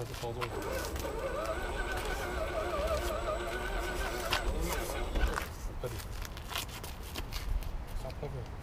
那是操作。快点，下 p e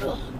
Ugh.